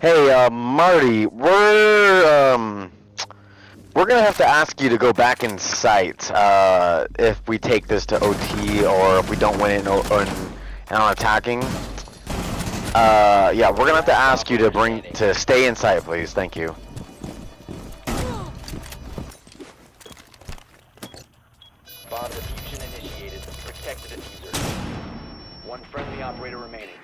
Hey, uh, Marty, we're, um, we're gonna have to ask you to go back in site, uh, if we take this to OT or if we don't win it in, on attacking. Uh, yeah, we're gonna have to ask you to bring, to stay in site, please, thank you. Initiated. One friendly operator remaining.